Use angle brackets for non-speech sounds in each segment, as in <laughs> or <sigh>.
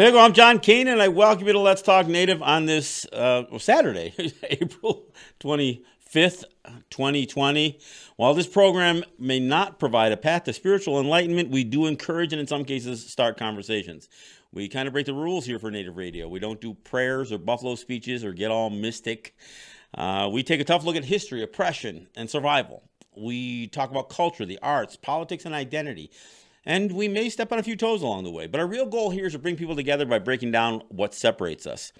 So there you go. I'm John Kane, and I welcome you to Let's Talk Native on this uh, Saturday, <laughs> April 25th, 2020. While this program may not provide a path to spiritual enlightenment, we do encourage and, in some cases, start conversations. We kind of break the rules here for Native Radio. We don't do prayers or buffalo speeches or get all mystic. Uh, we take a tough look at history, oppression, and survival. We talk about culture, the arts, politics, and identity. And we may step on a few toes along the way. But our real goal here is to bring people together by breaking down what separates us.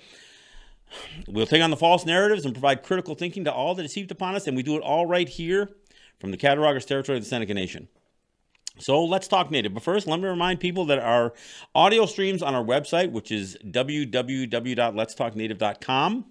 We'll take on the false narratives and provide critical thinking to all that is heaped upon us, and we do it all right here from the Cattaraugus territory of the Seneca Nation. So let's talk native. But first, let me remind people that our audio streams on our website, which is www.letstalknative.com,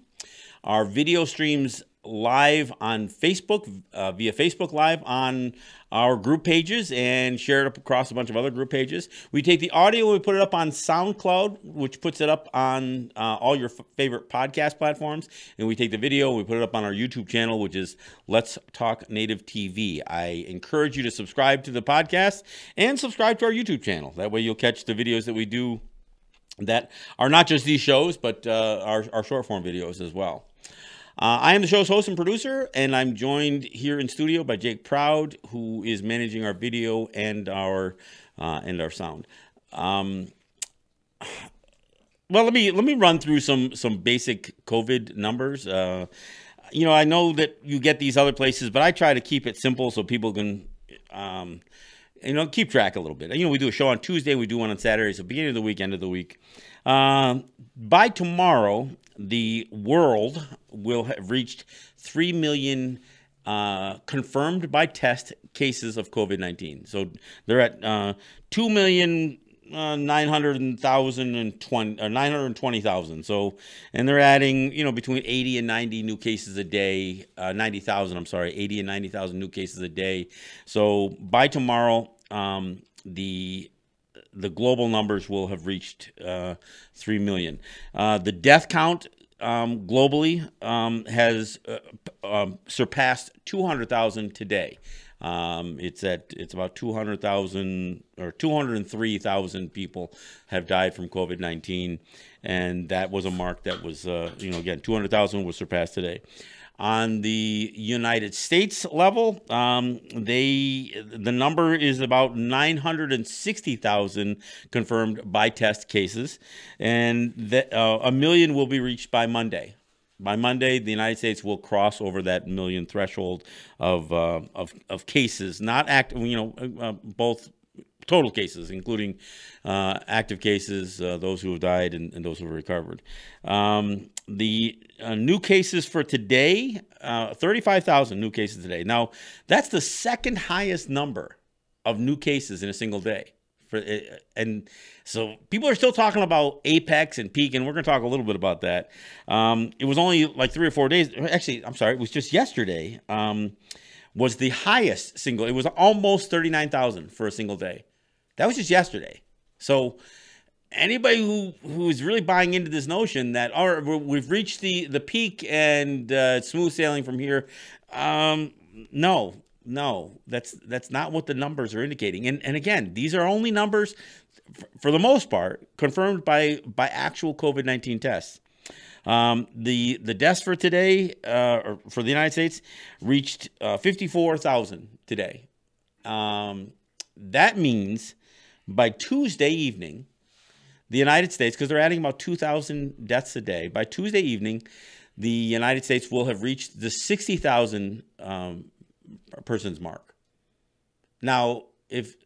our video streams live on Facebook uh, via Facebook Live on our group pages and share it across a bunch of other group pages. We take the audio and we put it up on SoundCloud, which puts it up on uh, all your f- favorite podcast platforms. And we take the video and we put it up on our YouTube channel, which is Let's Talk Native TV. I encourage you to subscribe to the podcast and subscribe to our YouTube channel. That way you'll catch the videos that we do that are not just these shows, but uh, our, our short form videos as well. Uh, I am the show's host and producer, and I'm joined here in studio by Jake Proud, who is managing our video and our uh, and our sound. Um, well, let me let me run through some some basic COVID numbers. Uh, you know, I know that you get these other places, but I try to keep it simple so people can. Um, you know, keep track a little bit. You know, we do a show on Tuesday, we do one on Saturday, so beginning of the week, end of the week. Uh, by tomorrow, the world will have reached 3 million uh, confirmed by test cases of COVID 19. So they're at uh, 2 million. Uh, 900,000 and 20, uh, 920,000. So, and they're adding, you know, between 80 and 90 new cases a day, uh, 90,000, I'm sorry, 80 and 90,000 new cases a day. So by tomorrow, um, the the global numbers will have reached uh, 3 million. Uh, the death count um, globally um, has uh, um, surpassed 200,000 today. Um, it's at it's about 200,000 or 203,000 people have died from COVID 19, and that was a mark that was uh, you know again 200,000 was surpassed today. On the United States level, um, they the number is about 960,000 confirmed by test cases, and that, uh, a million will be reached by Monday. By Monday, the United States will cross over that million threshold of uh, of, of cases, not act. You know, uh, both total cases, including uh, active cases, uh, those who have died, and, and those who have recovered. Um, the uh, new cases for today, uh, 35,000 new cases today. Now, that's the second highest number of new cases in a single day. For, uh, and so people are still talking about apex and peak, and we're going to talk a little bit about that. Um, it was only like three or four days. Actually, I'm sorry, it was just yesterday. Um, was the highest single. It was almost 39,000 for a single day. That was just yesterday. So anybody who who is really buying into this notion that all right, we've reached the the peak and uh, smooth sailing from here, um, no, no, that's that's not what the numbers are indicating. And and again, these are only numbers for the most part confirmed by by actual COVID nineteen tests. Um, the the deaths for today, uh, for the United States, reached uh, fifty four thousand today. Um, that means by Tuesday evening, the United States, because they're adding about 2,000 deaths a day, by Tuesday evening, the United States will have reached the 60,000 um, persons mark. Now, if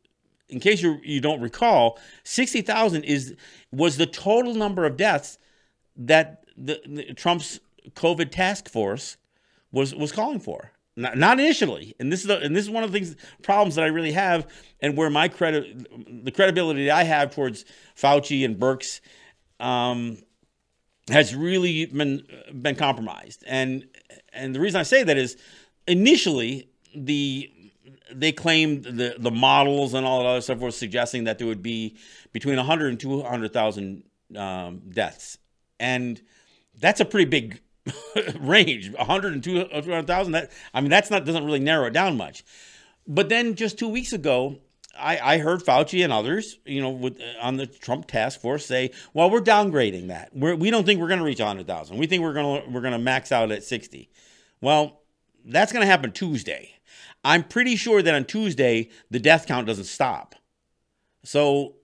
in case you you don't recall, 60,000 is was the total number of deaths that the, the, Trump's COVID task force was was calling for. Not, not initially, and this is the, and this is one of the things problems that I really have, and where my credit, the credibility I have towards Fauci and Birx, um, has really been been compromised. And and the reason I say that is, initially the they claimed the the models and all that other stuff were suggesting that there would be between 100 and 200,000 um, deaths, and that's a pretty big <laughs> range 100 and 200,000 that I mean that's not doesn't really narrow it down much but then just 2 weeks ago I, I heard Fauci and others, you know, with uh, on the Trump task force say, well, we're downgrading that. We're, we don't think we're going to reach 100,000. We think we're going to we're going to max out at 60. Well, that's going to happen Tuesday. I'm pretty sure that on Tuesday the death count doesn't stop. So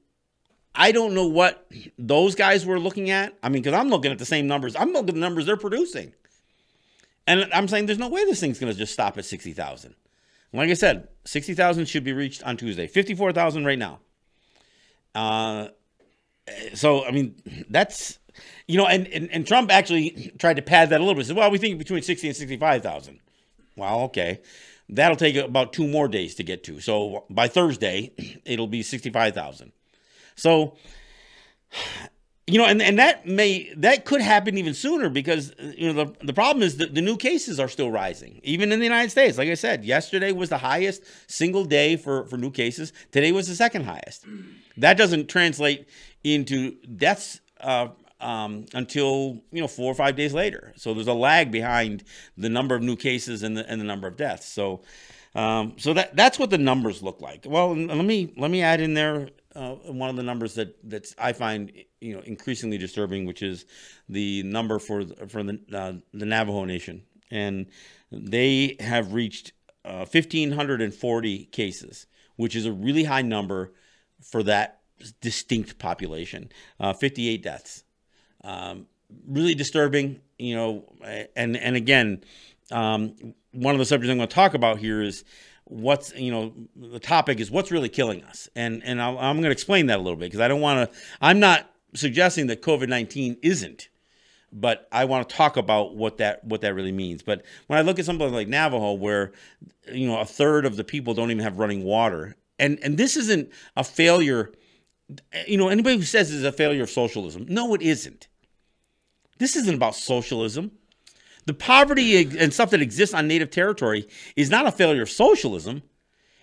I don't know what those guys were looking at. I mean, because I'm looking at the same numbers. I'm looking at the numbers they're producing. And I'm saying there's no way this thing's going to just stop at 60,000. Like I said, 60,000 should be reached on Tuesday. 54,000 right now. Uh, so, I mean, that's, you know, and, and, and Trump actually tried to pad that a little bit. He said, well, we think between 60 and 65,000. Well, okay. That'll take about two more days to get to. So by Thursday, it'll be 65,000. So, you know, and, and that may that could happen even sooner because you know the, the problem is that the new cases are still rising, even in the United States. Like I said, yesterday was the highest single day for, for new cases. Today was the second highest. That doesn't translate into deaths uh, um, until you know four or five days later. So there's a lag behind the number of new cases and the and the number of deaths. So um, so that that's what the numbers look like. Well, let me let me add in there uh, one of the numbers that that I find you know increasingly disturbing, which is the number for for the uh, the Navajo Nation, and they have reached uh, 1,540 cases, which is a really high number for that distinct population. Uh, 58 deaths, um, really disturbing. You know, and and again, um, one of the subjects I'm going to talk about here is what's you know the topic is what's really killing us. And and i am going to explain that a little bit because i don't want to i'm not suggesting that covid-19 isn't but i want to talk about what that what that really means. But when i look at something like navajo where you know a third of the people don't even have running water and and this isn't a failure you know anybody who says it's a failure of socialism no it isn't. This isn't about socialism the poverty and stuff that exists on native territory is not a failure of socialism.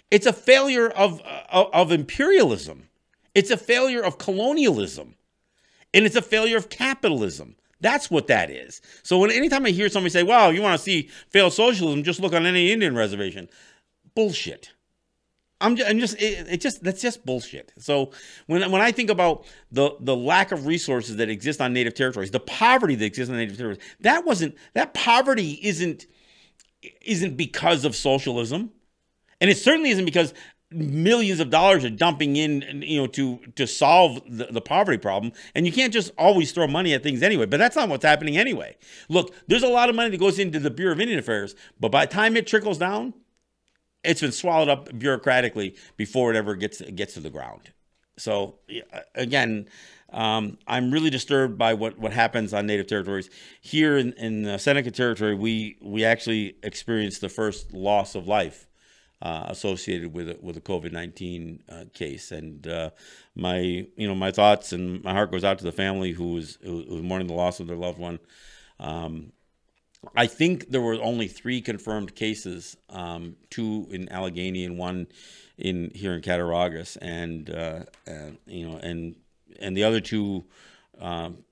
It's a failure of, uh, of, of imperialism. It's a failure of colonialism. And it's a failure of capitalism. That's what that is. So when anytime I hear somebody say, "Wow, you want to see failed socialism? Just look on any Indian reservation," bullshit. I'm just, I'm just it, it, just that's just bullshit. So when when I think about the the lack of resources that exist on native territories, the poverty that exists on native territories, that wasn't that poverty isn't isn't because of socialism, and it certainly isn't because millions of dollars are dumping in you know to to solve the, the poverty problem. And you can't just always throw money at things anyway but that's not what's happening anyway. Look there's a lot of money that goes into the bureau of indian affairs but by the time it trickles down it's been swallowed up bureaucratically before it ever gets gets to the ground. So again, um, I'm really disturbed by what, what happens on native territories. Here in, in the Seneca territory, we we actually experienced the first loss of life uh, associated with a, with a COVID nineteen uh, case, and uh, my you know my thoughts and my heart goes out to the family who was who was mourning the loss of their loved one. Um, I think there were only three confirmed cases, um, two in Allegany and one in here in Cattaraugus, and uh, uh, you know, and and the other two um,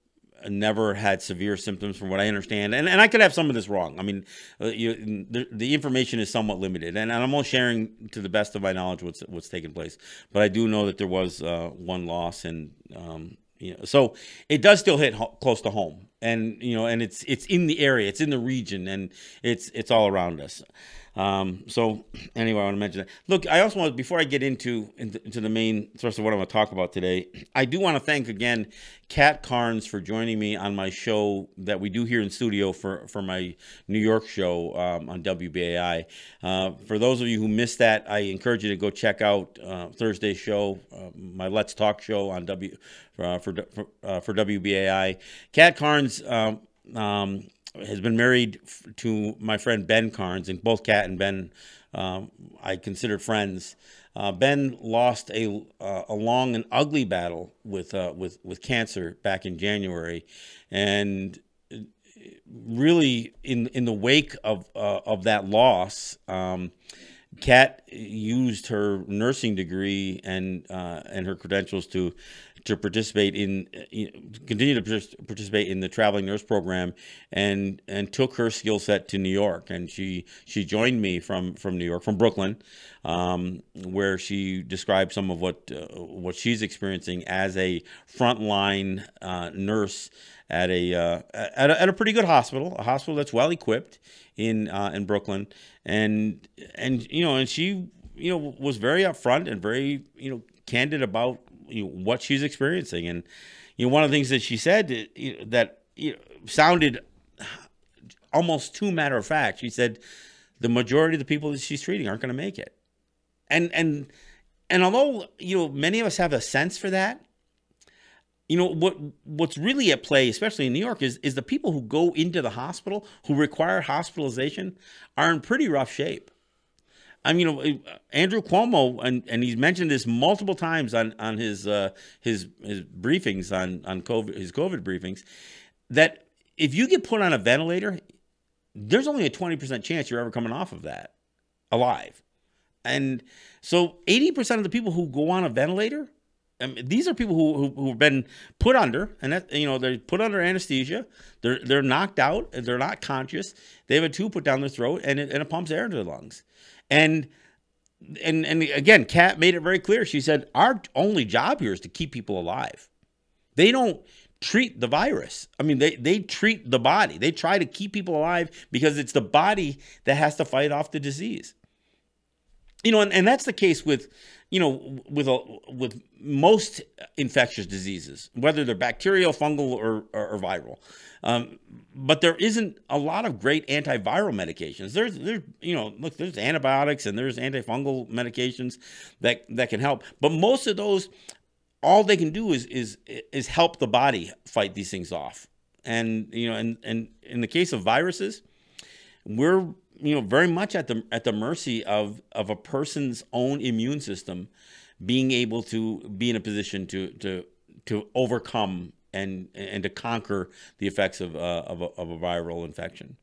never had severe symptoms, from what I understand. And and I could have some of this wrong. I mean, uh, you, the, the information is somewhat limited, and, and, I'm only sharing to the best of my knowledge what's what's taken place. But I do know that there was uh, one loss, and um, you know, so it does still hit ho- close to home and you know and it's it's in the area it's in the region and it's it's all around us um, so anyway, I want to mention that. Look, I also want before I get into, into, the main thrust of what I'm going to talk about today, I do want to thank again Kat Carnes for joining me on my show that we do here in studio for for my New York show um, on WBAI. Uh, for those of you who missed that, I encourage you to go check out uh, Thursday's show, uh, my Let's Talk show on W uh, for for, uh, for WBAI. Kat Carnes. Um, um, has been married to my friend Ben Carnes, and both Kat and Ben um, I consider friends. Uh, ben lost a uh, a long and ugly battle with uh, with with cancer back in January, and really in in the wake of uh, of that loss, um, Kat used her nursing degree and uh, and her credentials to to participate in, know, continue to participate in the traveling nurse program, and and took her skill set to New York. And she she joined me from from New York, from Brooklyn, um, where she described some of what uh, what she's experiencing as a frontline uh, nurse at a, uh, at a at a pretty good hospital, a hospital that's well equipped in uh, in Brooklyn, and and you know, and she you know was very upfront and very you know candid about you know, what she's experiencing, and you know one of the things that she said uh, that you know, sounded almost too matter of fact. She said the majority of the people that she's treating aren't going to make it, and and and although you know many of us have a sense for that you know what what's really at play especially in new york is is the people who go into the hospital who require hospitalization are in pretty rough shape i mean you know andrew cuomo and and he's mentioned this multiple times on on his uh his his briefings on on covid his covid briefings that if you get put on a ventilator there's only a 20% chance you're ever coming off of that alive and so 80% of the people who go on a ventilator I mean, these are people who, who have been put under, and that you know they're put under anesthesia. They're they're knocked out. They're not conscious. They have a tube put down their throat, and it, and it pumps air into their lungs. And and and again, Kat made it very clear. She said our only job here is to keep people alive. They don't treat the virus. I mean, they they treat the body. They try to keep people alive because it's the body that has to fight off the disease. You know, and, and that's the case with you know, with a, with most infectious diseases, whether they're bacterial, fungal, or, or, or viral. Um, but there isn't a lot of great antiviral medications. There's, there's, you know, look, there's antibiotics and there's antifungal medications that that can help. But most of those, all they can do is is is help the body fight these things off. And you know, and and in the case of viruses, we're you know very much at the at the mercy of of a person's own immune system being able to be in a position to to to overcome and and to conquer the effects of uh, of, a, of, a, viral infection.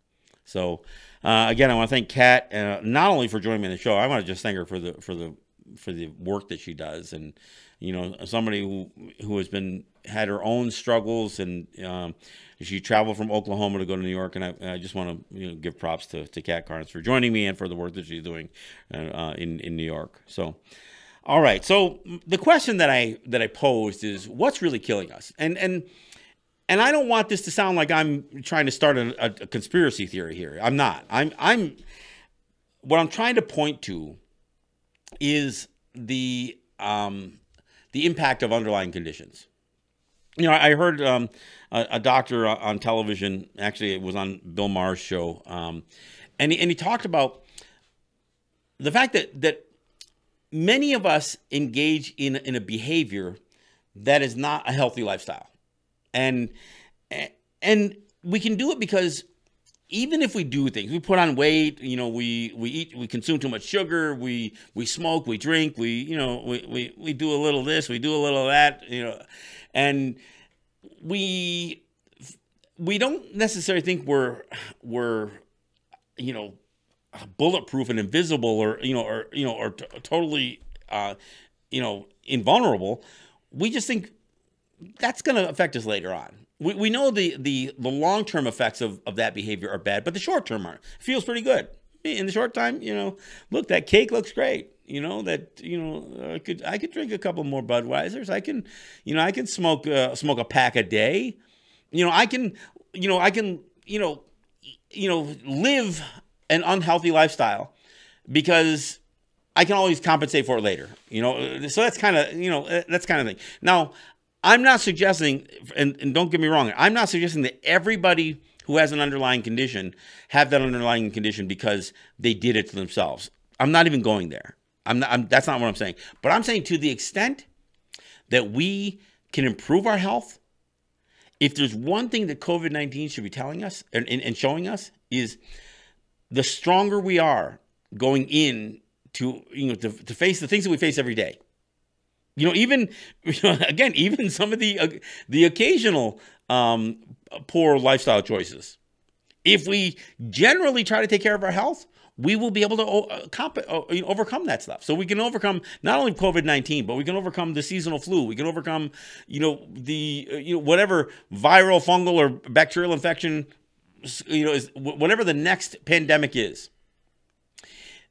So uh, again, I want to thank Kat uh, not only for joining me on the show. I want to just thank her for the for the for the work that she does, and you know, somebody who who has been had her own struggles and um, she traveled from Oklahoma to go to New York, and I, I just want to you know, give props to, to Kat Carnes for joining me and for the work that she's doing uh, in in New York. So, all right. So the question that I that I posed is, what's really killing us? And and and I don't want this to sound like I'm trying to start a, a conspiracy theory here. I'm not. I'm I'm what I'm trying to point to is the um, the impact of underlying conditions you know, I heard um, a, a, doctor on television. Actually, it was on Bill Maher's show, um, and he, and he talked about the fact that that many of us engage in in a behavior that is not a healthy lifestyle, and and we can do it because even if we do things, we put on weight, you know, we we eat, we consume too much sugar, we we smoke, we drink, we you know, we we, we do a little this, we do a little that, you know and we we don't necessarily think we're we're you know bulletproof and invisible or you know or you know or t- totally uh, you know invulnerable. We just think that's going to affect us later on. We, we know the the, the long term effects of, of that behavior are bad, but the short term are feels pretty good. In the short time, you know, look that cake looks great you know that you know I could I could drink a couple more Budweisers. I can, you know, I can smoke uh, smoke a pack a day. You know, I can, you know, I can, you know, you know, live an unhealthy lifestyle because I can always compensate for it later. You know, so that's kind of you know that's kind of thing. Now, I'm not suggesting, and, and don't get me wrong, I'm not suggesting that everybody who has an underlying condition have that underlying condition because they did it to themselves. I'm not even going there. I'm not, I'm, that's not what I'm saying. But I'm saying to the extent that we can improve our health, if there's one thing that COVID 19 should be telling us and, and, showing us is the stronger we are going in to, you know, to, to face the things that we face every day. You know, even, <laughs> you know, again, even some of the, uh, the occasional um, poor lifestyle choices. If we generally try to take care of our health, we will be able to uh, comp- uh, overcome that stuff. So we can overcome not only COVID nineteen, but we can overcome the seasonal flu. We can overcome, you know, the uh, you know whatever viral, fungal, or bacterial infection, you know, is whatever the next pandemic is.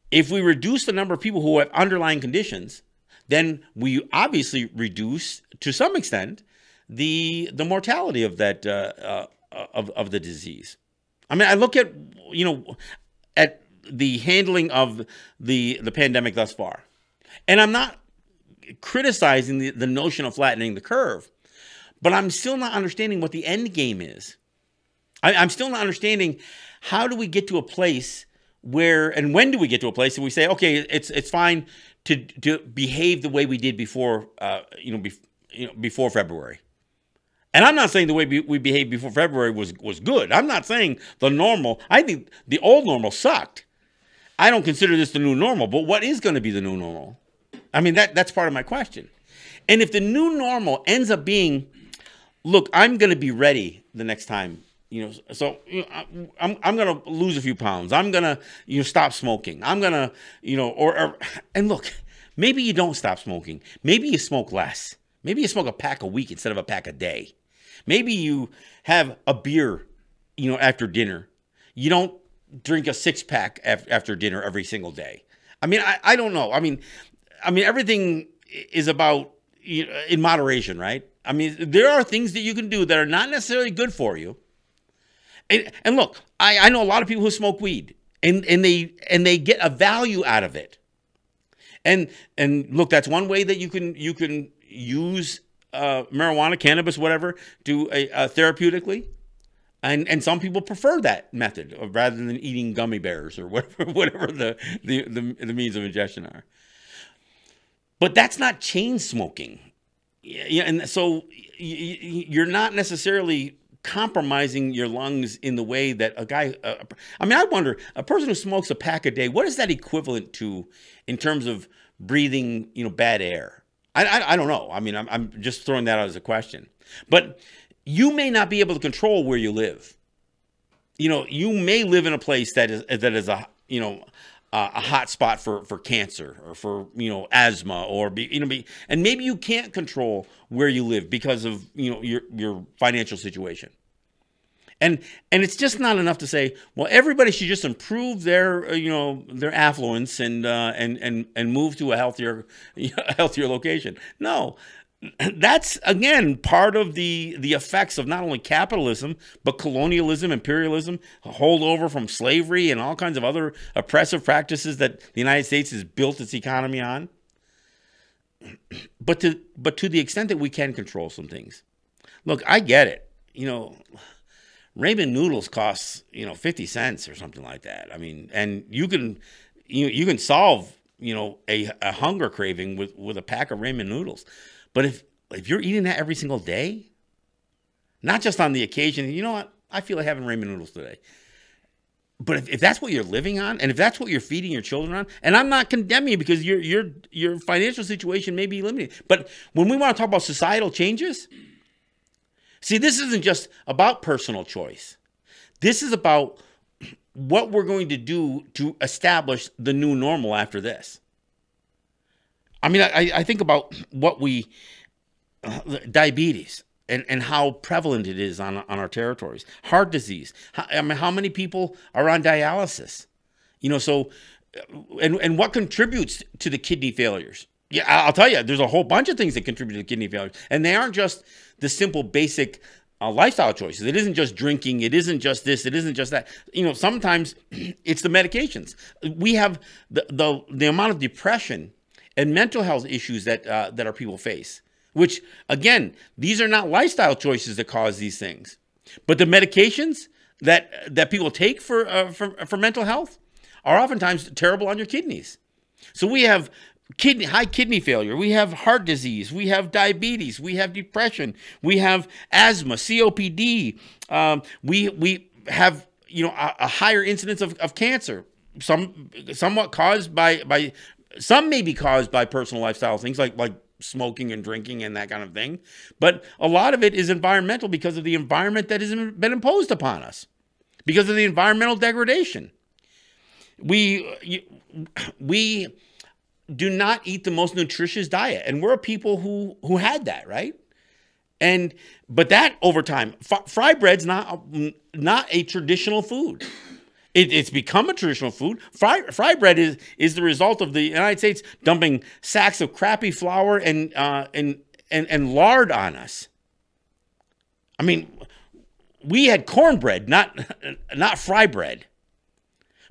If we reduce the number of people who have underlying conditions, then we obviously reduce to some extent the the mortality of that uh, uh, of of the disease. I mean, I look at you know at the handling of the the pandemic thus far, and I'm not criticizing the, the notion of flattening the curve, but I'm still not understanding what the end game is. I, I'm still not understanding how do we get to a place where and when do we get to a place and we say okay it's it's fine to to behave the way we did before uh, you know, be, you know before February and I'm not saying the way we behaved before February was was good. I'm not saying the normal. I think the old normal sucked. I don't consider this the new normal. But what is going to be the new normal? I mean that that's part of my question. And if the new normal ends up being, look, I'm going to be ready the next time. You know, so you know, I'm I'm going to lose a few pounds. I'm going to you know stop smoking. I'm going to you know or, or and look, maybe you don't stop smoking. Maybe you smoke less. Maybe you smoke a pack a week instead of a pack a day. Maybe you have a beer, you know, after dinner. You don't drink a six pack after dinner every single day. I mean, I, I don't know. I mean, I mean, everything is about you know, in moderation, right? I mean, there are things that you can do that are not necessarily good for you. And, and look, I, I know a lot of people who smoke weed, and and they and they get a value out of it. And and look, that's one way that you can you can use uh, marijuana, cannabis, whatever, to uh, therapeutically. And, and some people prefer that method rather than eating gummy bears or <laughs> whatever, whatever the, the, the, the means of ingestion are. But that's not chain smoking. Yeah, and so you're not necessarily compromising your lungs in the way that a guy uh, I mean I wonder a person who smokes a pack a day what is that equivalent to in terms of breathing you know bad air I, I, I don't know. I mean, I'm, I'm just throwing that out as a question. But you may not be able to control where you live. You know, you may live in a place that is that is a you know a hot spot for for cancer or for you know asthma or be, you know be, and maybe you can't control where you live because of you know your your financial situation. And and it's just not enough to say, well, everybody should just improve their uh, you know their affluence and uh, and and and move to a healthier <laughs> healthier location. No, that's again part of the the effects of not only capitalism but colonialism, imperialism, holdover from slavery, and all kinds of other oppressive practices that the United States has built its economy on. But to but to the extent that we can control some things, look, I get it. You know ramen noodles costs you know 50 cents or something like that. I mean and you can you, you can solve you know a, a hunger craving with with a pack of ramen noodles. But if if you're eating that every single day not just on the occasion you know what? I feel like having ramen noodles today. But if, if that's what you're living on and if that's what you're feeding your children on and i'm not condemning you because your your your financial situation may be limited but when we want to talk about societal changes See, this isn't just about personal choice. This is about what we're going to do to establish the new normal after this. I mean, I, I think about what we, uh, diabetes and, and how prevalent it is on, on our territories, heart disease. How, I mean, how many people are on dialysis? You know, so, uh, and, and what contributes to the kidney failures? Yeah, I'll tell you, there's a whole bunch of things that contribute to kidney failure, and they aren't just the simple basic uh, lifestyle choices. It isn't just drinking. It isn't just this. It isn't just that. You know, sometimes <clears throat> it's the medications. We have the the, the amount of depression and mental health issues that uh, that our people face. Which again, these are not lifestyle choices that cause these things, but the medications that that people take for uh, for for mental health are oftentimes terrible on your kidneys. So we have kidney high kidney failure. We have heart disease. We have diabetes. We have depression. We have asthma copd um, we we have you know a, a higher incidence of, of cancer. Some somewhat caused by by some may be caused by personal lifestyle things like like smoking and drinking and that kind of thing. But a lot of it is environmental because of the environment that has been imposed upon us because of the environmental degradation. We we do not eat the most nutritious diet, and we're people who who had that right. And but that over time, f- fry bread's not not a traditional food. It, it's become a traditional food. Fry, fry bread is is the result of the United States dumping sacks of crappy flour and uh, and and and lard on us. I mean, we had cornbread, not <laughs> not fry bread.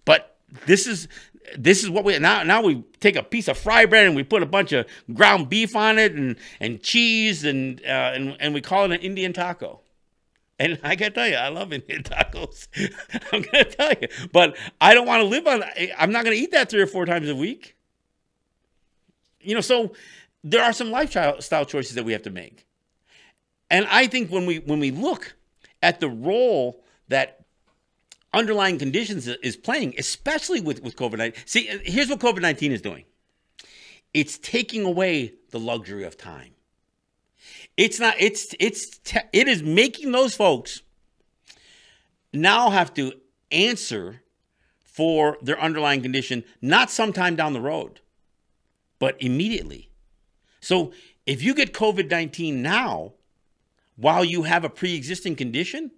But this is this is what we now now we take a piece of fry bread and we put a bunch of ground beef on it and and cheese and uh, and and we call it an Indian taco. And <laughs> I gotta tell you, I love Indian <laughs> tacos. <laughs> I'm gonna tell you, but I don't want to live on. I'm not gonna eat that three or four times a week. You know, so there are some lifestyle choices that we have to make. And I think when we when we look at the role that underlying conditions is playing, especially with, with COVID 19. See, uh, here's what COVID 19 is doing it's taking away the luxury of time. It's not, it's, it's, it is making those folks now have to answer for their underlying condition, not sometime down the road, but immediately. So if you get COVID 19 now, while you have a pre-existing condition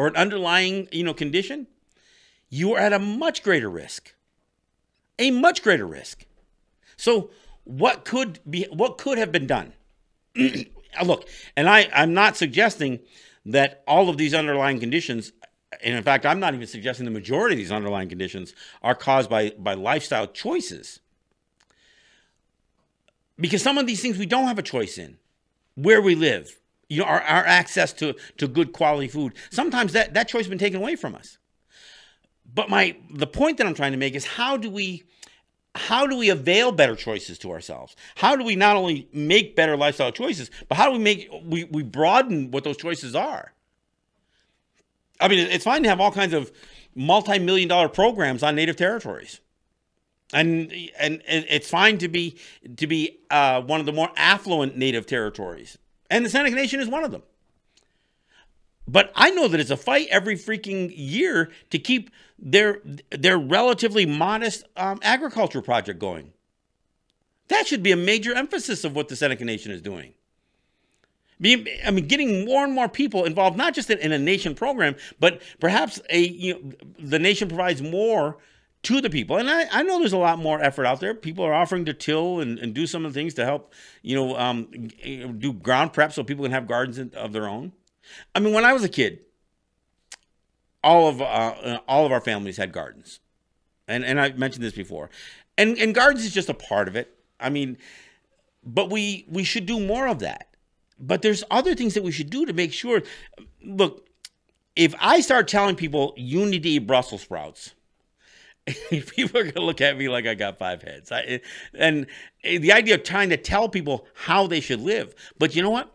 or an underlying, you know, condition, you are at a much greater risk. A much greater risk. So what could be what could have been done? <clears throat> Uh, look, and I, I'm not suggesting that all of these underlying conditions, and in fact, I'm not even suggesting the majority of these underlying conditions are caused by, by lifestyle choices. Because some of these things we don't have a choice in. Where we live, you know, our, our access to, to good quality food. Sometimes that, that choice has been taken away from us. But my the point that I'm trying to make is how do we how do we avail better choices to ourselves? How do we not only make better lifestyle choices, but how do we make we, we broaden what those choices are? I mean, it's fine to have all kinds of multi-million dollar programs on native territories. And and it's fine to be to be uh, one of the more affluent native territories and the Seneca Nation is one of them. But I know that it's a fight every freaking year to keep their their relatively modest um, agriculture project going. That should be a major emphasis of what the Seneca Nation is doing. I mean, getting more and more people involved, not just in a nation program, but perhaps a you know, the nation provides more to the people. And I, I know there's a lot more effort out there. People are offering to till and, and do some of the things to help, you know, um, do ground prep so people can have gardens of their own. I mean, when I was a kid, all of uh, all of our families had gardens, and and I mentioned this before, and and gardens is just a part of it. I mean, but we we should do more of that. But there's other things that we should do to make sure. Look, if I start telling people you need to eat Brussels sprouts <laughs> people are going to look at me like I got five heads. I, and the idea of trying to tell people how they should live. But you know what?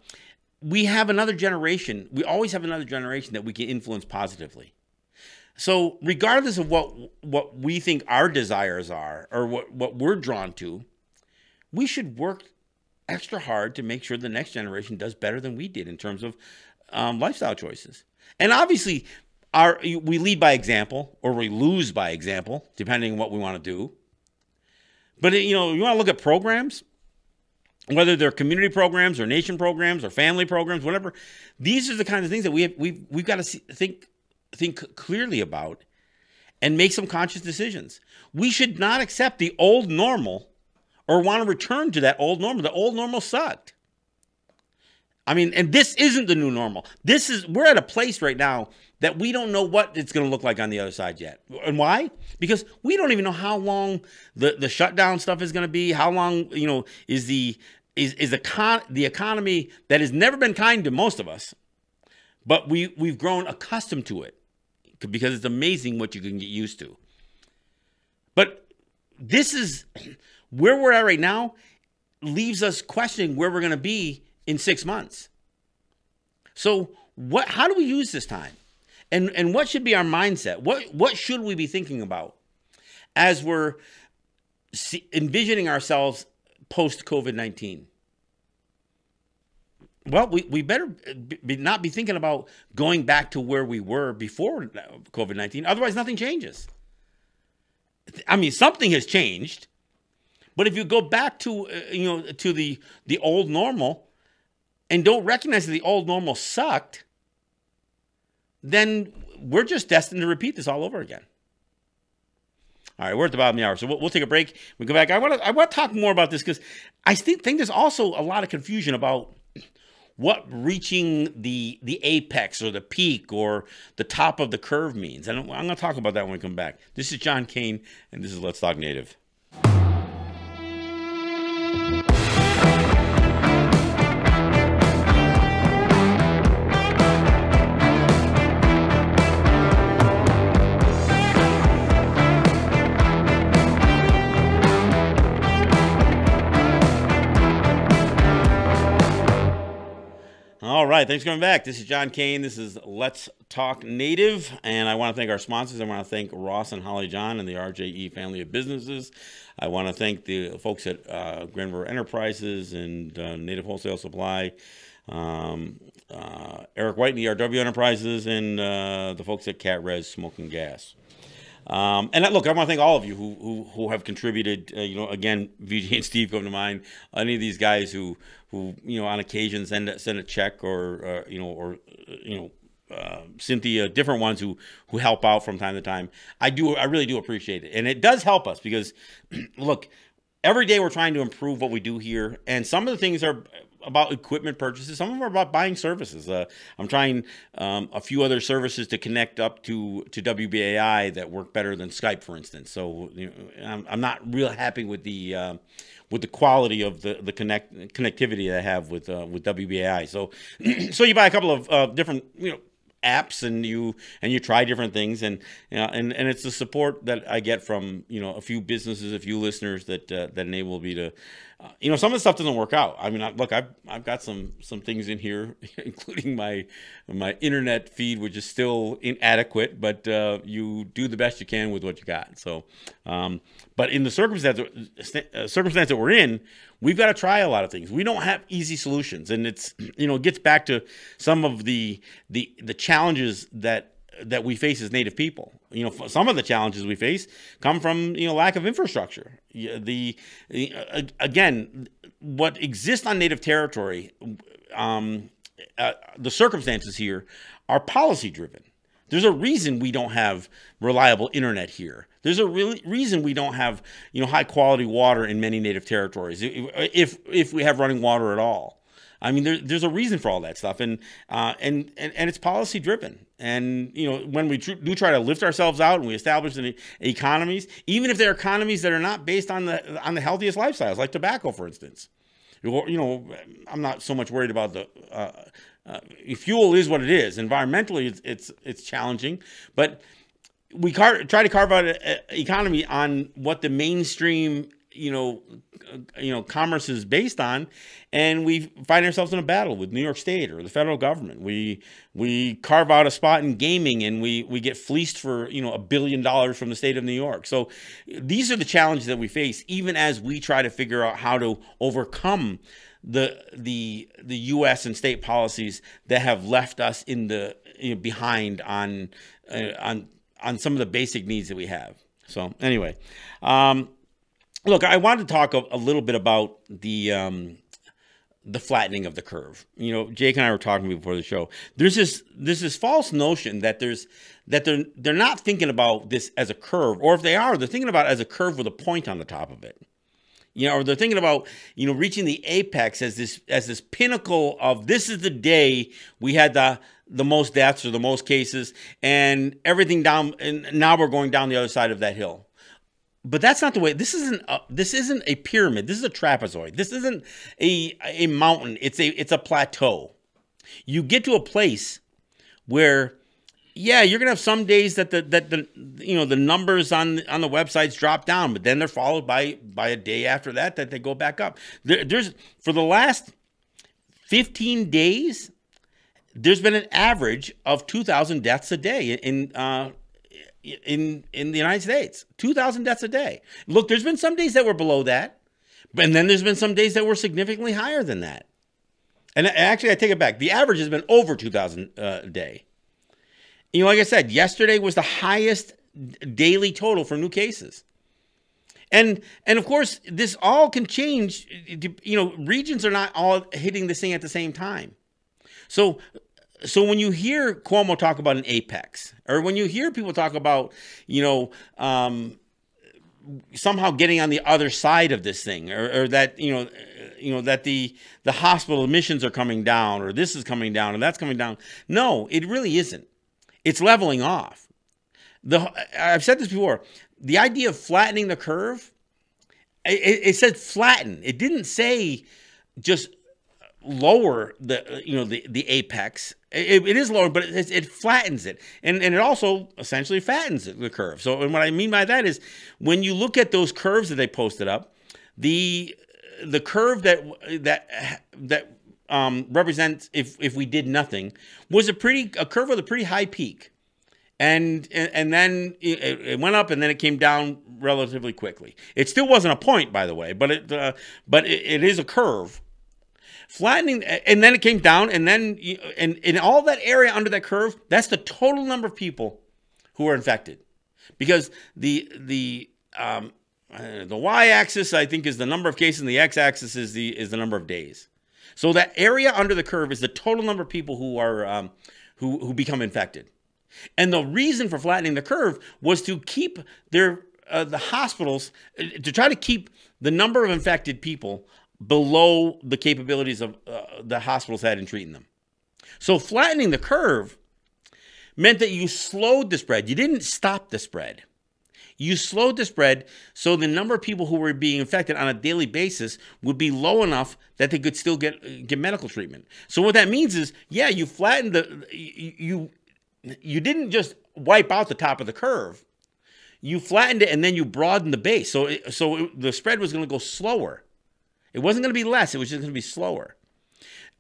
We have another generation. We always have another generation that we can influence positively. So, regardless of what what we think our desires are or what, what we're drawn to, we should work extra hard to make sure the next generation does better than we did in terms of um, lifestyle choices. And obviously, our we lead by example or we lose by example, depending on what we want to do. But you know, you want to look at programs, whether they're community programs or nation programs or family programs, whatever. These are the kinds of things that we have, we've we've got to see, think think clearly about and make some conscious decisions. We should not accept the old normal or want to return to that old normal. The old normal sucked. I mean, and this isn't the new normal. This is we're at a place right now that we don't know what it's going to look like on the other side yet. And why? Because we don't even know how long the the shutdown stuff is going to be. How long, you know, is the is is the con- the economy that has never been kind to most of us, but we we've grown accustomed to it because it's amazing what you can get used to. But this is <clears throat> where we're at right now leaves us questioning where we're going to be in six months. So what? How do we use this time? And and what should be our mindset? What what should we be thinking about as we're envisioning ourselves post COVID nineteen? Well, we, we better be, not be thinking about going back to where we were before COVID 19. Otherwise, nothing changes. I mean, something has changed. But if you go back to uh, you know to the the old normal and don't recognize that the old normal sucked, then we're just destined to repeat this all over again. All right, we're at the bottom of the hour, so we'll, we'll take a break. We go back. I want to I want to talk more about this because I think, think there's also a lot of confusion about what reaching the the apex or the peak or the top of the curve means. And I'm going to talk about that when we come back. This is John Kane, and this is Let's Talk Native. All right, thanks for coming back. This is John Kane. This is Let's Talk Native, and I want to thank our sponsors. I want to thank Ross and Holly John and the RJE family of businesses. I want to thank the folks at uh, Grand River Enterprises and uh, Native Wholesale Supply, um, uh, Eric White and ERW Enterprises, and uh, the folks at Cat Res Smoking Gas. Um, and look, I want to thank all of you who who, who have contributed. Uh, you know, again, <laughs> VJ and Steve come to mind. Any of these guys who who you know on occasion send a, send a check or uh, you know or you know uh, Cynthia, different ones who who help out from time to time. I do, I really do appreciate it, and it does help us because, <clears throat> look, every day we're trying to improve what we do here, and some of the things are about equipment purchases. Some of them are about buying services. Uh, I'm trying um, a few other services to connect up to to WBAI that work better than Skype, for instance. So you know, I'm, I'm not real happy with the uh, with the quality of the the connect connectivity I have with uh, with WBAI. So <clears throat> so you buy a couple of different you know apps and you and you try different things and you know, and and it's the support that I get from you know a few businesses, a few listeners that uh, that enable me to uh, you know some of the stuff doesn't work out. I mean, I, look, I've I've got some some things in here, <laughs> including my my internet feed, which is still inadequate, but uh, you do the best you can with what you got. So, um, but in the circumstance uh, circumstance that we're in, we've got to try a lot of things. We don't have easy solutions, and it's <clears throat> you know it gets back to some of the the the challenges that that we face as Native people. You know, some of the challenges we face come from you know lack of infrastructure. The, the again, what exists on Native territory, um, uh, the circumstances here are policy driven. There's a reason we don't have reliable internet here. There's a real reason we don't have you know high quality water in many native territories. If if we have running water at all, I mean there, there's a reason for all that stuff, and uh, and, and and it's policy driven. And you know when we tr- do try to lift ourselves out and we establish the economies, even if they're economies that are not based on the on the healthiest lifestyles, like tobacco, for instance. You know, I'm not so much worried about the. Uh, uh, fuel is what it is. Environmentally, it's it's, it's challenging, but we car- try to carve out an economy on what the mainstream you know you know commerce is based on and we find ourselves in a battle with New York State or the federal government we we carve out a spot in gaming and we we get fleeced for you know a billion dollars from the state of New York so these are the challenges that we face even as we try to figure out how to overcome the the the US and state policies that have left us in the you know, behind on uh, on on some of the basic needs that we have. So anyway, um, look, I wanted to talk a, a little bit about the um, the flattening of the curve. You know, Jake and I were talking before the show. There's this there's this false notion that there's that they're they're not thinking about this as a curve, or if they are, they're thinking about it as a curve with a point on the top of it. You know, or they're thinking about you know reaching the apex as this as this pinnacle of this is the day we had the the most deaths or the most cases and everything down and now we're going down the other side of that hill. But that's not the way this isn't a, this isn't a pyramid. This is a trapezoid. This isn't a a mountain. It's a it's a plateau. You get to a place where yeah you're gonna have some days that the that the you know the numbers on on the websites drop down but then they're followed by by a day after that that they go back up there, there's for the last 15 days there's been an average of 2,000 deaths a day in uh, in in the United States. 2,000 deaths a day. Look, there's been some days that were below that, and then there's been some days that were significantly higher than that. And actually, I take it back. The average has been over 2,000 uh, a day. You know, like I said, yesterday was the highest daily total for new cases. And and of course, this all can change. You know, regions are not all hitting this thing at the same time. So so when you hear Cuomo talk about an apex, or when you hear people talk about, you know, um, somehow getting on the other side of this thing, or, or, that you know, you know that the the hospital admissions are coming down, or this is coming down, or that's coming down. No, it really isn't. It's leveling off. The I've said this before. The idea of flattening the curve, it, it said flatten. It didn't say just lower the you know the the apex. It, it is lower, but it, it, flattens it, and and it also essentially fattens the curve. So, and what I mean by that is when you look at those curves that they posted up, the the curve that that that um, represents if if we did nothing was a pretty a curve with a pretty high peak, and and, and then it, it, went up and then it came down relatively quickly. It still wasn't a point, by the way, but it uh, but it, it is a curve. Flattening and then it came down and then and in all that area under that curve that's the total number of people who are infected. Because the the um, uh, the y-axis i think is the number of cases and the x-axis is the is the number of days so that area under the curve is the total number of people who are um, who who become infected and the reason for flattening the curve was to keep their uh, the hospitals uh, to try to keep the number of infected people below the capabilities of uh, the hospitals had in treating them. So flattening the curve meant that you slowed the spread. You didn't stop the spread. You slowed the spread so the number of people who were being infected on a daily basis would be low enough that they could still get get medical treatment. So what that means is, yeah, you flattened the you you didn't just wipe out the top of the curve. You flattened it and then you broadened the base. So so the spread was going to go slower. It wasn't going to be less, it was just going to be slower.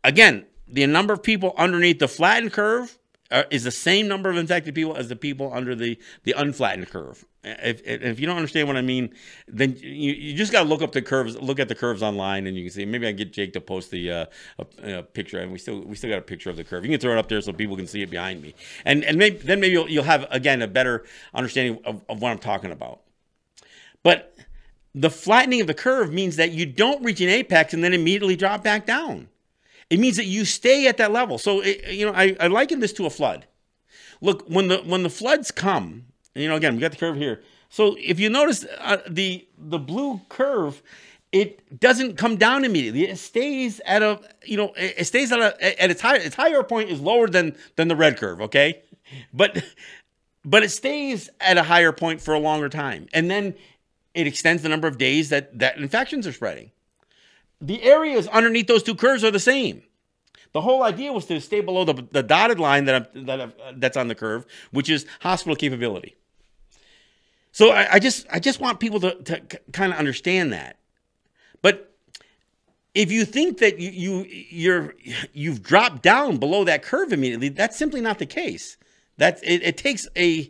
Again, the number of people underneath the flattened curve uh, is the same number of infected people as the people under the, the unflattened curve. If, if you don't understand what I mean, then you, you just got to look up the curves, look at the curves online, and you can see. Maybe I get Jake to post the uh, a, a picture, and we still we still got a picture of the curve. You can throw it up there so people can see it behind me, and and maybe, then maybe you'll, you'll have again a better understanding of, of what I'm talking about. But the flattening of the curve means that you don't reach an apex and then immediately drop back down. It means that you stay at that level. So, it, you know, I, I liken this to a flood. Look, when the when the floods come, you know, again, we got the curve here. So if you notice uh, the the blue curve, it doesn't come down immediately. It stays at a, you know, it stays at a at its higher its higher point is lower than than the red curve. Okay, but but it stays at a higher point for a longer time, and then it extends the number of days that, that infections are spreading. The areas underneath those two curves are the same. The whole idea was to stay below the, the dotted line that, i that i that's on the curve, which is hospital capability. So I, I just I just want people to, to kind of understand that. But if you think that you, you you're you've dropped down below that curve immediately, that's simply not the case. That it, it takes a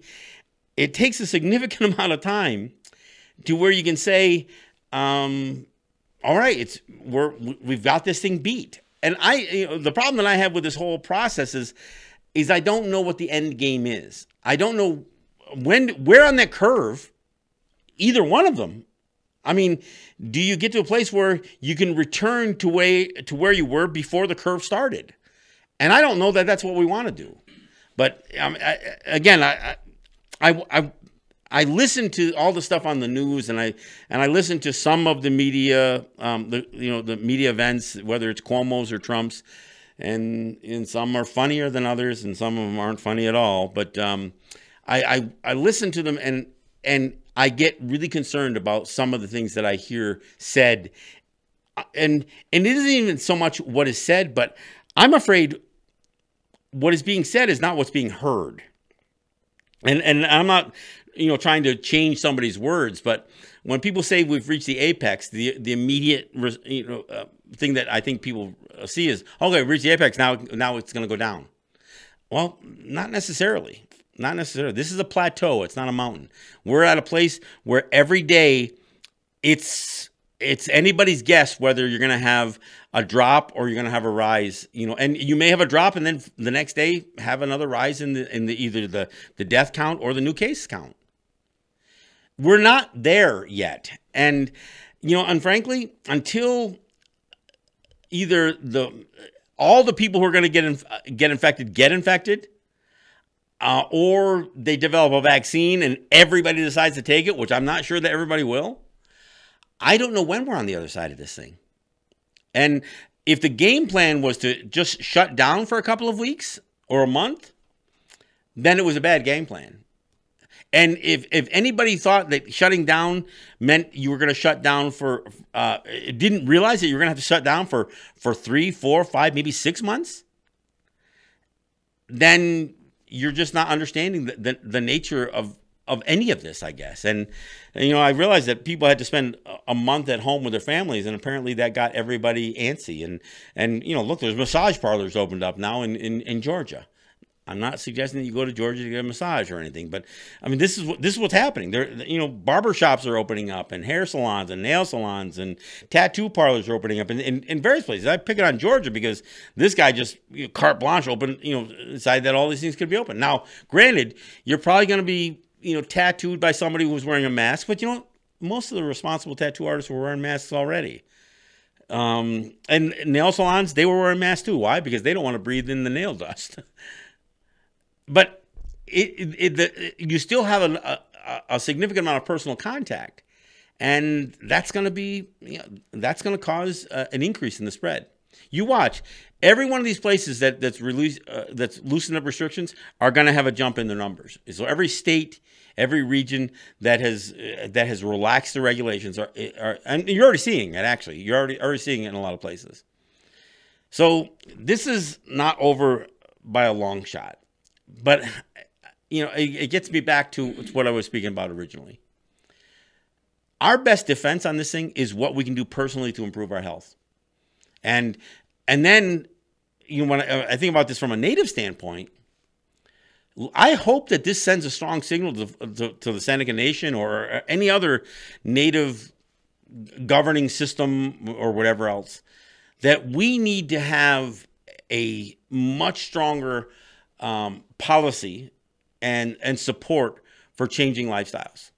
it takes a significant <laughs> amount of time to where you can say, um, all right, it's we're we've got this thing beat. And I, you know, the problem that I have with this whole process is, is I don't know what the end game is. I don't know when, where on that curve, either one of them. I mean, do you get to a place where you can return to way to where you were before the curve started? And I don't know that that's what we want to do. But um, I, again, I, I, I, I listen to all the stuff on the news, and I and I listen to some of the media, um, the you know the media events, whether it's Cuomo's or Trump's, and and some are funnier than others, and some of them aren't funny at all. But um, I, I I listen to them, and and I get really concerned about some of the things that I hear said, and and it isn't even so much what is said, but I'm afraid what is being said is not what's being heard. And and I'm not you know trying to change somebody's words, but when people say we've reached the apex, the the immediate you know uh, thing that I think people see is okay, we reached the apex now. Now it's going to go down. Well, not necessarily. Not necessarily. This is a plateau. It's not a mountain. We're at a place where every day it's it's anybody's guess whether you're going to have a drop or you're going to have a rise you know and you may have a drop and then the next day have another rise in the in the either the the death count or the new case count we're not there yet. And, you know, and frankly, until either the all the people who are going to get get infected get infected, uh, or they develop a vaccine and everybody decides to take it, which I'm not sure that everybody will. I don't know when we're on the other side of this thing. And if the game plan was to just shut down for a couple of weeks or a month, then it was a bad game plan. And if if anybody thought that shutting down meant you were going to shut down for, uh, didn't realize that you were going to have to shut down for for three, four, five, maybe six months, then you're just not understanding the, the, the nature of of any of this, I guess. And, you know, I realized that people had to spend a month at home with their families, and apparently that got everybody antsy. And, and you know, look, there's massage parlors opened up now in, in, in Georgia. I'm not suggesting that you go to Georgia to get a massage or anything, but I mean this is what this is what's happening. There, you know, barber shops are opening up, and hair salons, and nail salons, and tattoo parlors are opening up in, in, various places. I pick it on Georgia because this guy just you know, carte blanche open, you know, decided that all these things could be open. Now, granted, you're probably going to be you know tattooed by somebody who's wearing a mask, but you know, most of the responsible tattoo artists were wearing masks already. Um, and nail salons, they were wearing masks too. Why? Because they don't want to breathe in the nail dust. <laughs> but it, it, the, you still have a, a, a, significant amount of personal contact, and that's going to be you know, that's going to cause uh, an increase in the spread. You watch every one of these places that that's released uh, that's loosened up restrictions are going to have a jump in their numbers. So every state, every region that has uh, that has relaxed the regulations are, are and you're already seeing it. Actually, you're already already seeing it in a lot of places. So this is not over by a long shot but you know, it, it gets me back to what I was speaking about originally. Our best defense on this thing is what we can do personally to improve our health, and and then you know when I, I think about this from a native standpoint, I hope that this sends a strong signal to, to, to, the Seneca Nation or any other native governing system or whatever else that we need to have a much stronger um, policy and and support for changing lifestyles.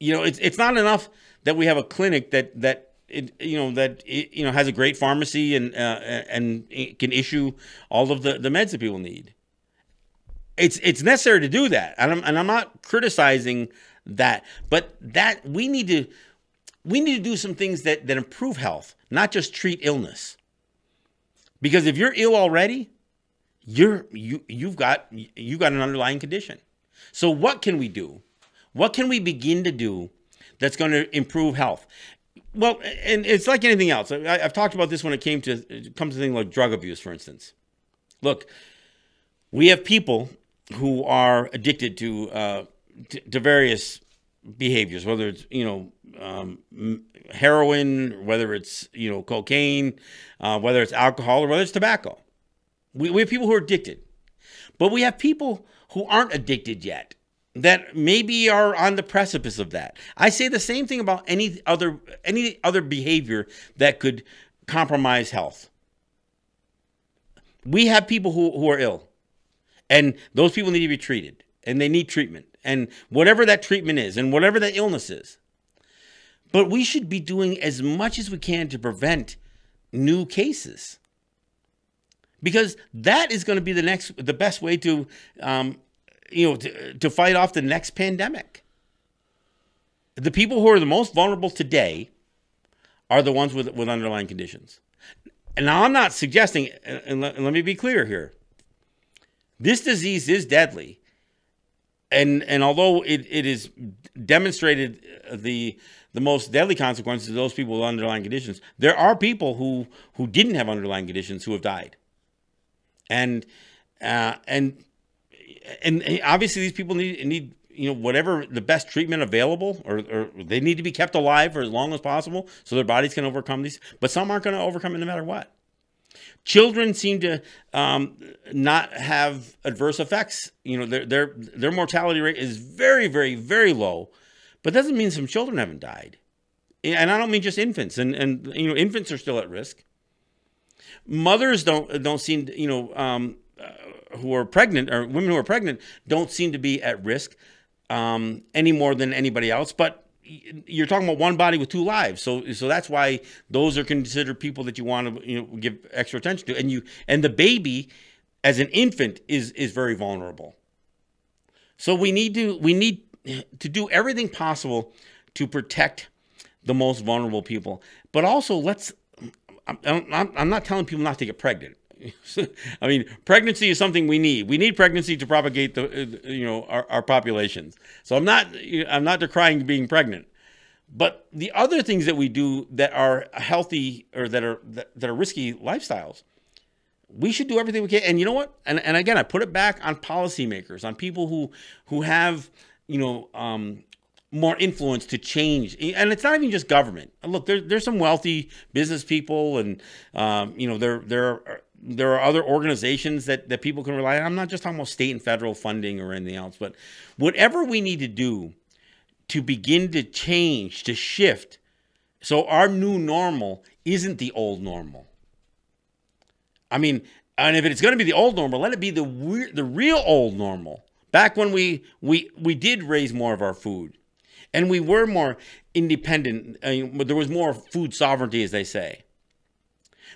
You know, it's it's not enough that we have a clinic that that it, you know that it, you know has a great pharmacy and uh, and can issue all of the, the meds that people need. It's it's necessary to do that, and I'm and I'm not criticizing that, but that we need to we need to do some things that that improve health, not just treat illness. Because if you're ill already, you're you you've got you've got an underlying condition. So what can we do? What can we begin to do that's going to improve health? Well, and it's like anything else. I, have talked about this when it came to comes to things like drug abuse, for instance. Look, we have people who are addicted to uh, to, to various behaviors, whether it's you know um, heroin, whether it's you know cocaine, uh, whether it's alcohol, or whether it's tobacco. We, we have people who are addicted, but we have people who aren't addicted yet that maybe are on the precipice of that. I say the same thing about any other any other behavior that could compromise health. We have people who, who are ill, and those people need to be treated, and they need treatment, and whatever that treatment is, and whatever that illness is. But we should be doing as much as we can to prevent new cases because that is going to be the next the best way to um, you know to, to fight off the next pandemic. The people who are the most vulnerable today are the ones with with underlying conditions. And now i'm not suggesting and let, and let me be clear here. This disease is deadly. And and although it, it is demonstrated the the most deadly consequences of those people with underlying conditions there are people who who didn't have underlying conditions who have died and uh, and and obviously these people need need you know whatever the best treatment available or, or they need to be kept alive for as long as possible so their bodies can overcome these but some aren't going to overcome it no matter what. Children seem to um, not have adverse effects. You know their their their mortality rate is very very very low but doesn't mean some children haven't died. And i don't mean just infants and and you know infants are still at risk mothers don't don't seem you know um, uh, who are pregnant or women who are pregnant don't seem to be at risk. um, any more than anybody else. But you're talking about one body with two lives, so so that's why those are considered people that you want to you know give extra attention to, and you and the baby as an infant is is very vulnerable. So we need to we need to do everything possible to protect the most vulnerable people, but also let's. I'm, I'm, I'm not telling people not to get pregnant. <laughs> I mean, pregnancy is something we need. We need pregnancy to propagate the, uh, you know, our, our populations. So I'm not, I'm not decrying being pregnant, but the other things that we do that are healthy or that are that, that are risky lifestyles, we should do everything we can. And you know what? And and again, I put it back on policymakers, on people who who have, you know, um, more influence to change. And it's not even just government. Look, there, there's some wealthy business people, and um, you know, there there are there are other organizations that, that people can rely on. I'm not just talking about state and federal funding or anything else, but whatever we need to do to begin to change, to shift, so our new normal isn't the old normal. I mean, and if it's going to be the old normal, let it be the the real old normal. Back when we we we did raise more of our food, and we were more independent. Uh, I mean, there was more food sovereignty, as they say.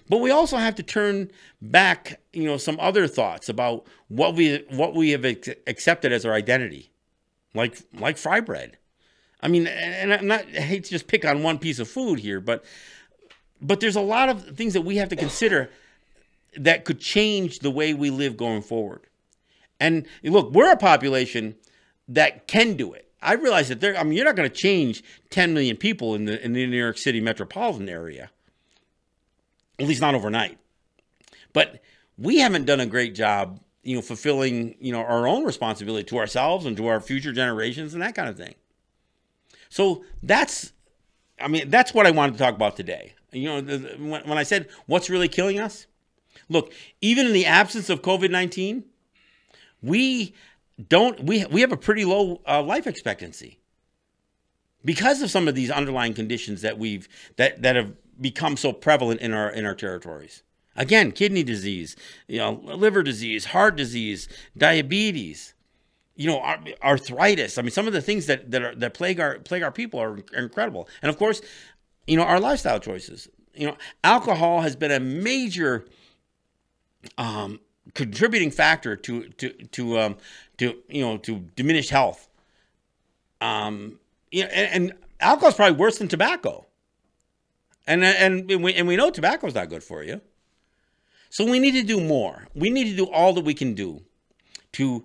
But we also have to turn back, you know, some other thoughts about what we what we have accepted as our identity, like like fry bread. I mean, and I'm not I hate to just pick on one piece of food here, but but there's a lot of things that we have to consider that could change the way we live going forward. And look, we're a population that can do it. I realize that. I mean, you're not going to change 10 million people in the in the New York City metropolitan area at least not overnight. But we haven't done a great job, you know, fulfilling, you know, our own responsibility to ourselves and to our future generations and that kind of thing. So that's, I mean, that's what I wanted to talk about today. You know, when I said what's really killing us, look, even in the absence of COVID 19, we don't, we, we have a pretty low uh, life expectancy because of some of these underlying conditions that we've, that, that have become so prevalent in our in our territories. Again, kidney disease, you know, liver disease, heart disease, diabetes, you know, arthritis. I mean, some of the things that that are that plague our plague our people are incredible. And of course, you know, our lifestyle choices. You know, alcohol has been a major um, contributing factor to to to um, to you know to diminished health. Um, you know, and, and alcohol is probably worse than tobacco. And and we, and we know tobacco is not good for you. So we need to do more. We need to do all that we can do to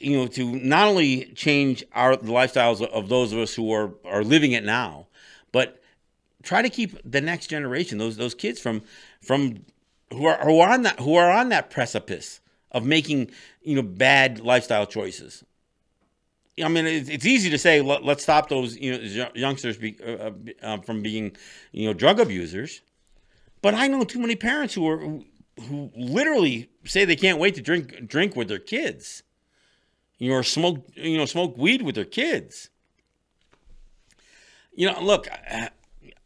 you know to not only change our the lifestyles of those of us who are are living it now, but try to keep the next generation, those those kids from from who are who are on that who are on that precipice of making you know bad lifestyle choices. I mean, it's easy to say let, us stop those you know, youngsters be, uh, uh, uh, from being, you know, drug abusers, but I know too many parents who are who literally say they can't wait to drink drink with their kids, you know, or smoke you know smoke weed with their kids. You know, look,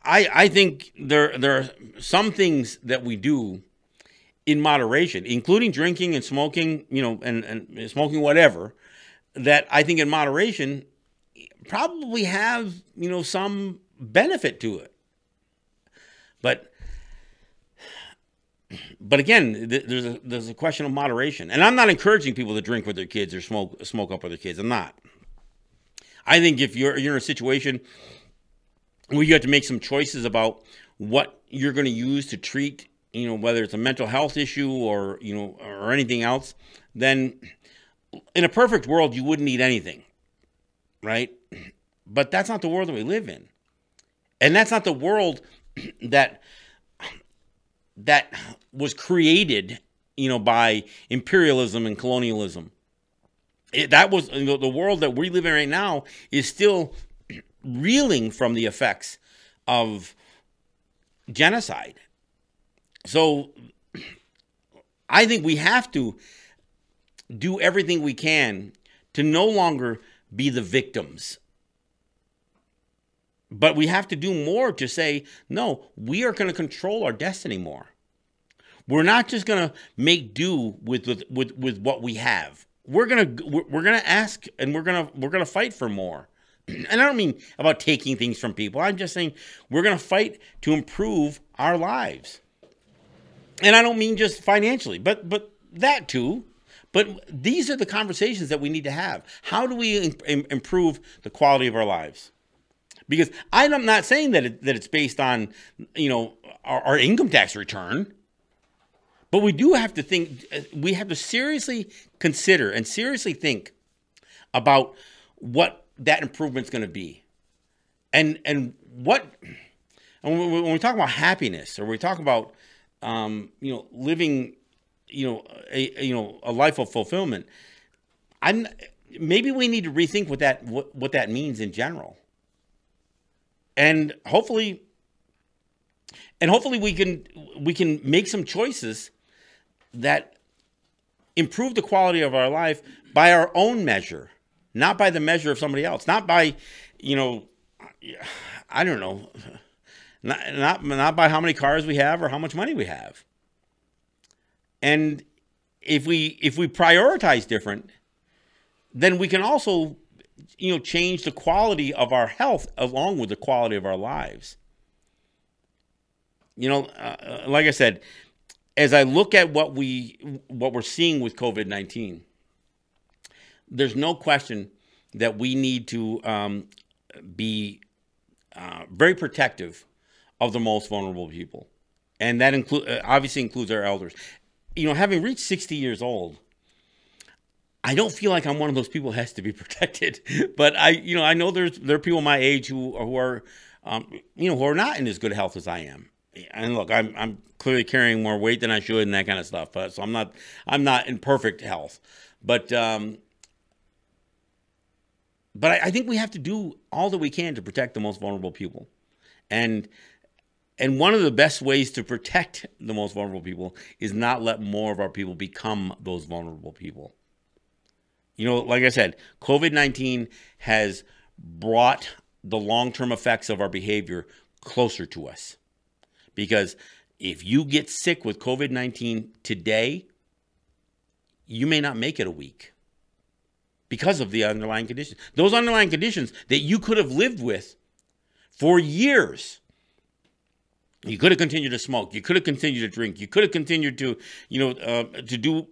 I I think there there are some things that we do in moderation, including drinking and smoking, you know, and, and smoking whatever that I think in moderation probably have, you know, some benefit to it. But but again, there's a there's a question of moderation. And I'm not encouraging people to drink with their kids or smoke smoke up with their kids. I'm not. I think if you're you're in a situation where you have to make some choices about what you're going to use to treat, you know, whether it's a mental health issue or, you know, or anything else, then in a perfect world, you wouldn't need anything, right? But that's not the world that we live in. And that's not the world <clears throat> that that was created, you know, by imperialism and colonialism. It, that was the world that we live in right now is still <clears throat> reeling from the effects of genocide. So I think we have to do everything we can to no longer be the victims. But we have to do more to say, no, we are going to control our destiny more. We're not just going to make do with, with, with, with what we have. we're gonna we're gonna ask and we're gonna we're gonna fight for more. <clears throat> And I don't mean about taking things from people. I'm just saying we're gonna fight to improve our lives. And I don't mean just financially, but but that too. But these are the conversations that we need to have. How do we Im- improve the quality of our lives? Because I'm not saying that it, that it's based on you know our, our income tax return. But we do have to think, uh, we have to seriously consider and seriously think about what that improvement's going to be. And, and what, and when we talk about happiness or we talk about, um, you know, living, you know, a, you know, a life of fulfillment, I'm, maybe we need to rethink what that, what, what that means in general. And hopefully, and hopefully we can, we can make some choices that improve the quality of our life by our own measure, not by the measure of somebody else, not by, you know, I don't know, not not not by how many cars we have or how much money we have. And if we if we prioritize different, then we can also you know change the quality of our health along with the quality of our lives. You know, uh, like I said, as I look at what we what we're seeing with COVID nineteen, there's no question that we need to um, be uh, very protective of the most vulnerable people, and that include uh, obviously includes our elders. You know, having reached sixty years old, I don't feel like I'm one of those people who has to be <laughs> protected. But I, you know, I know there's there are people my age who who are, um, you know, who are not in as good health as I am. And look, I'm I'm clearly carrying more weight than I should and that kind of stuff. Uh, so I'm not I'm not in perfect health, but um, but I, I think we have to do all that we can to protect the most vulnerable people, and and one of the best ways to protect the most vulnerable people is not let more of our people become those vulnerable people. You know, like I said, COVID 19 has brought the long term effects of our behavior closer to us. Because if you get sick with COVID 19 today, you may not make it a week because of the underlying conditions. Those underlying conditions that you could have lived with for years. You could have continued to smoke. You could have continued to drink. You could have continued to, you know, uh, to do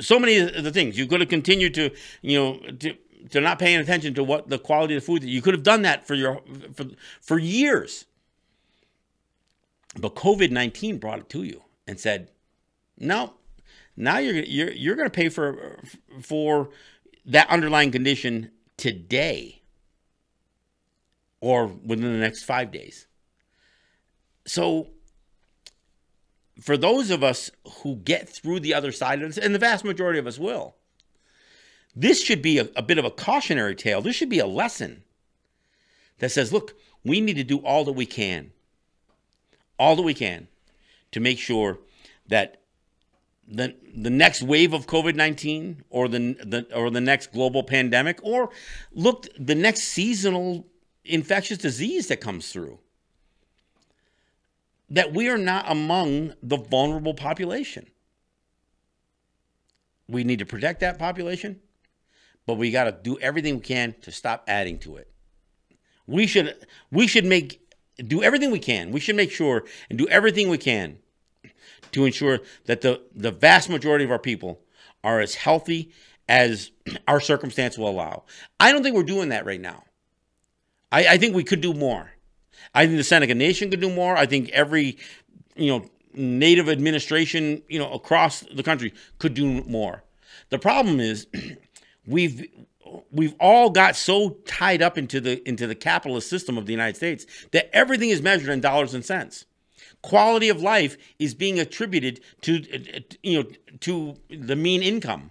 so many of the things. You could have continued to, you know, to to not paying attention to what the quality of the food that you could have done that for your for for years. But COVID 19 brought it to you and said, no, now you're, you're, you're going to pay for, for that underlying condition today or within the next five days. So, for those of us who get through the other side of this, and the vast majority of us will, this should be a, a, bit of a cautionary tale. This should be a lesson that says, look, we need to do all that we can all that we can to make sure that the the next wave of COVID nineteen or the, the or the next global pandemic or look the next seasonal infectious disease that comes through that we are not among the vulnerable population. We need to protect that population, but we got to do everything we can to stop adding to it. We should we should make do everything we can. We should make sure and do everything we can to ensure that the, the vast majority of our people are as healthy as <clears throat> our circumstance will allow. I don't think we're doing that right now. I, I think we could do more. I think the Seneca Nation could do more. I think every, you know, native administration, you know, across the country could do more. The problem is <clears throat> we've we've all got so tied up into the into the capitalist system of the United States that everything is measured in dollars and cents. Quality of life is being attributed to uh, uh, you know to the mean income.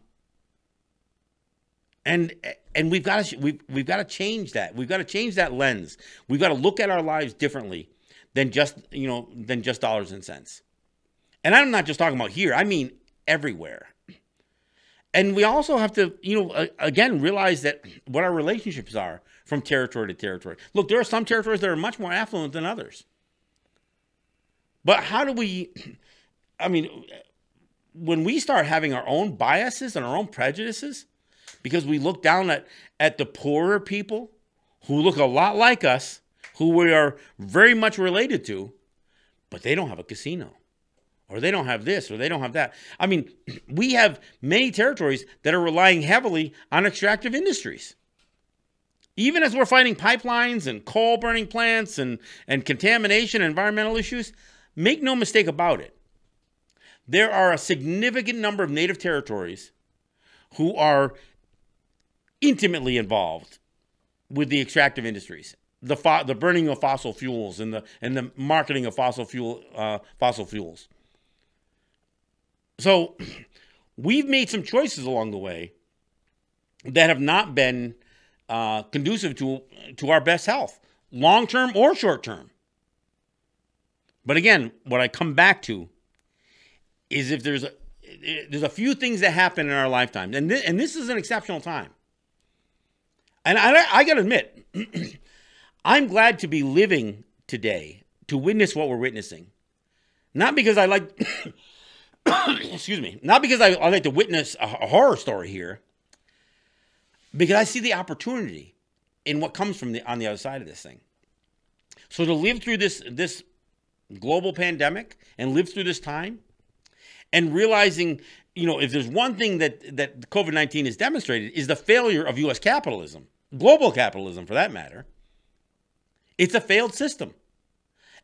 And uh, and we've got to we've, we've got to change that. We've got to change that lens. We've got to look at our lives differently than just you know than just dollars and cents. And I'm not just talking about here. I mean everywhere. And we also have to, you know, again, realize that what our relationships are from territory to territory. Look, there are some territories that are much more affluent than others. But how do we, <clears throat> I mean, when we start having our own biases and our own prejudices, because we look down at, at the poorer people who look a lot like us, who we are very much related to, but they don't have a casino or they don't have this or they don't have that. I mean, <clears throat> we have many territories that are relying heavily on extractive industries. Even as we're fighting pipelines and coal burning plants and, and contamination environmental issues, make no mistake about it. There are a significant number of native territories who are intimately involved with the extractive industries, the fo- the burning of fossil fuels and the and the marketing of fossil fuel uh, fossil fuels. So <clears throat> we've made some choices along the way that have not been uh, conducive to to our best health, long term or short term. But again, what I come back to is if there's a there's a few things that happen in our lifetime, and and this is an exceptional time. And I, I got to admit, <clears throat> I'm glad to be living today to witness what we're witnessing. Not because I like, <coughs> excuse me, not because I, I like to witness a, a horror story here, because I see the opportunity in what comes from the on the other side of this thing. So to live through this this global pandemic and live through this time and realizing, you know, if there's one thing that that COVID-19 has demonstrated is the failure of US capitalism, global capitalism for that matter. It's a failed system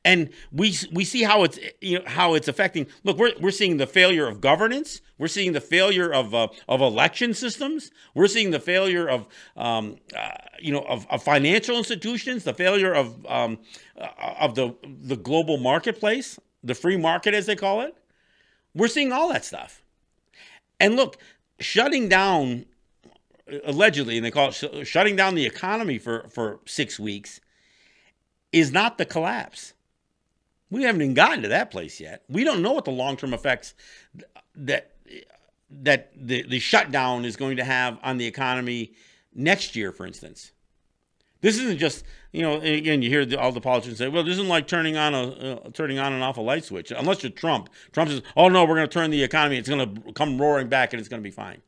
and we we see how it's you know how it's affecting. Look, we're we're seeing the failure of governance. We're seeing the failure of uh, of election systems. We're seeing the failure of um, uh, you know of, of, financial institutions. The failure of um, uh, of the the global marketplace, the free market as they call it. We're seeing all that stuff. And look, shutting down allegedly, and they call it sh- shutting down the economy for for six weeks, is not the collapse we haven't even gotten to that place yet. We don't know what the long term effects that that the, the shutdown is going to have on the economy next year, for instance. This isn't just you know. Again, you hear the, all the politicians say, "Well, this isn't like turning on a uh, turning on and off a light switch." Unless you're Trump. Trump says, "Oh no, we're going to turn the economy. It's going to come roaring back, and it's going to be fine."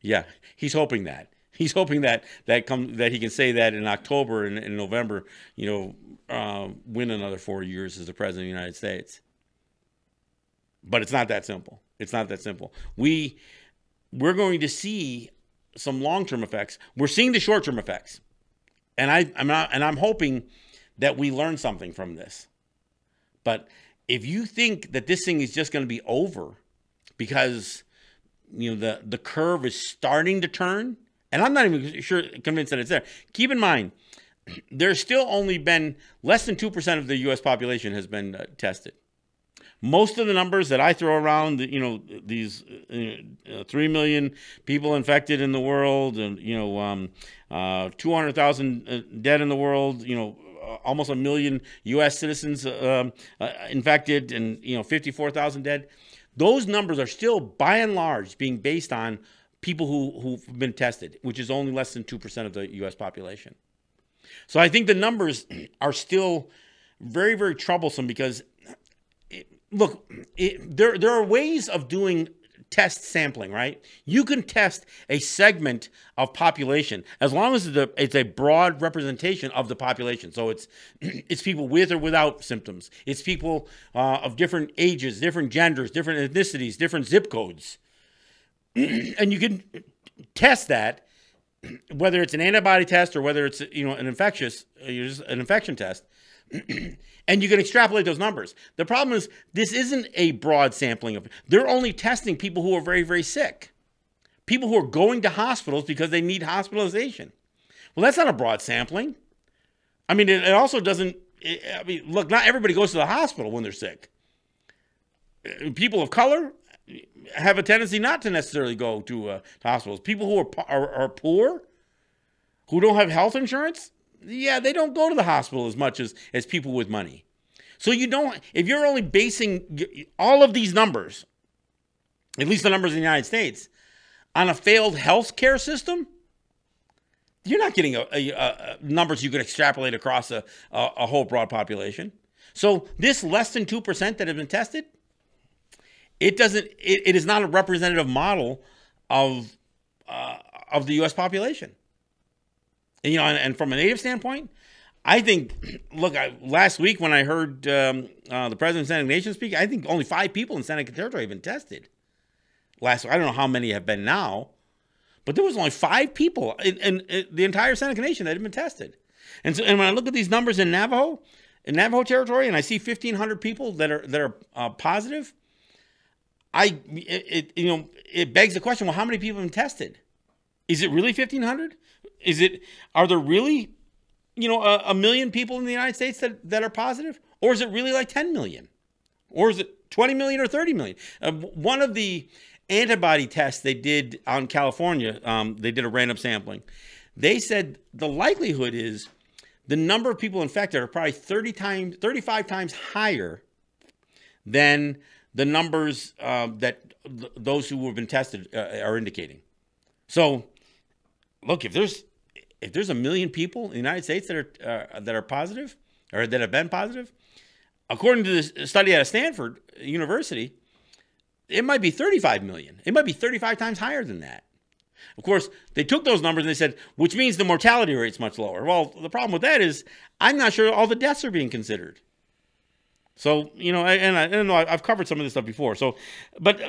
Yeah, he's hoping that. He's hoping that that come that he can say that in October and in November. You know, uh, win another four years as the president of the United States. But it's not that simple. It's not that simple. We we're going to see some long-term effects. We're seeing the short-term effects, and I, I'm not, and I'm hoping that we learn something from this. But if you think that this thing is just going to be over because you know the the curve is starting to turn, and I'm not even sure convinced that it's there. Keep in mind, <clears throat> there's still only been less than 2% of the US population has been uh, tested. Most of the numbers that I throw around, you know, these uh, 3 million people infected in the world and, you know, um, uh, 200,000 uh, dead in the world, you know, uh, almost a million US citizens um, uh, infected and, you know, 54,000 dead. Those numbers are still by and large being based on people who, who've been tested, which is only less than 2% of the US population. So I think the numbers <clears throat> are still very, very troublesome because, it, look, it, there, there are ways of doing test sampling, right? You can test a segment of population as long as it's a broad representation of the population. So it's <clears throat> it's people with or without symptoms. It's people uh, of different ages, different genders, different ethnicities, different zip codes, <clears throat> and you can test that <clears throat> whether it's an antibody test or whether it's you know an infectious uh, an infection test and you can extrapolate those numbers. The problem is this isn't a broad sampling of they're only testing people who are very very sick. People who are going to hospitals because they need hospitalization. Well that's not a broad sampling. I mean it, it also doesn't it, i mean look not everybody goes to the hospital when they're sick. Uh, people of color have a tendency not to necessarily go to, uh, to hospitals. People who are, are, are poor, who don't have health insurance, yeah, they don't go to the hospital as much as, as people with money. So you don't, if you're only basing all of these numbers, at least the numbers in the United States, on a failed health care system, you're not getting a, a, a numbers you can extrapolate across a, a, whole broad population. So this less than 2% that have been tested, it doesn't it, it is not a representative model of uh, of the U.S. population. And, you know, and, and from a native standpoint, I think, look, I, last week when I heard um, uh, the president of Seneca Nation speak, I think only five people in Seneca Territory have been tested. Last, I don't know how many have been now, but there was only five people in, in, in the entire Seneca Nation that had been tested. And so, and when I look at these numbers in Navajo, in Navajo territory, and I see 1,500 people that are that are uh, positive, I it, it, you know it begs the question: Well, how many people have been tested? Is it really 1,500? Is it are there really you know a, a million people in the United States that that are positive, or is it really like 10 million, or is it 20 million or 30 million? Uh, one of the antibody tests they did on California, um, they did a random sampling. They said the likelihood is the number of people infected are probably 30 times, 35 times higher than the numbers uh, that th- those who have been tested uh, are indicating. So, look, if there's if there's a million people in the United States that are uh, that are positive or that have been positive, according to this study of Stanford University, it might be 35 million. It might be 35 times higher than that. Of course, they took those numbers and they said, which means the mortality rate's much lower. Well, the problem with that is I'm not sure all the deaths are being considered. So, you know, and I, and I've covered some of this stuff before. So, but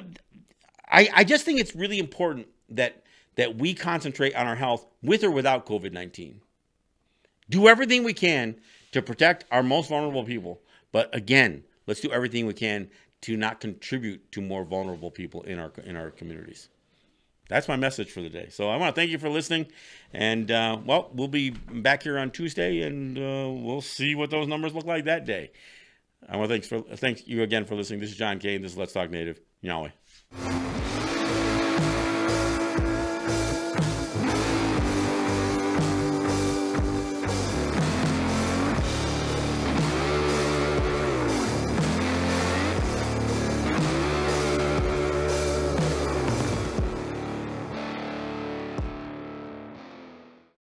I, I just think it's really important that that we concentrate on our health with or without COVID 19. Do everything we can to protect our most vulnerable people. But again, let's do everything we can to not contribute to more vulnerable people in our in our communities. That's my message for the day. So I want to thank you for listening, and uh, well, we'll be back here on Tuesday, and uh, we'll see what those numbers look like that day. I want to thanks for thank you again for listening. This is John Kane. This is Let's Talk Native. Yahweh.